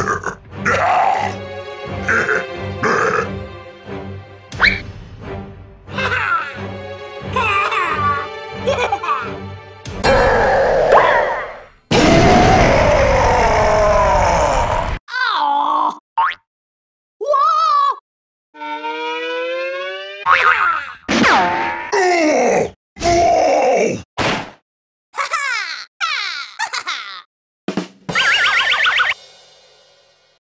oh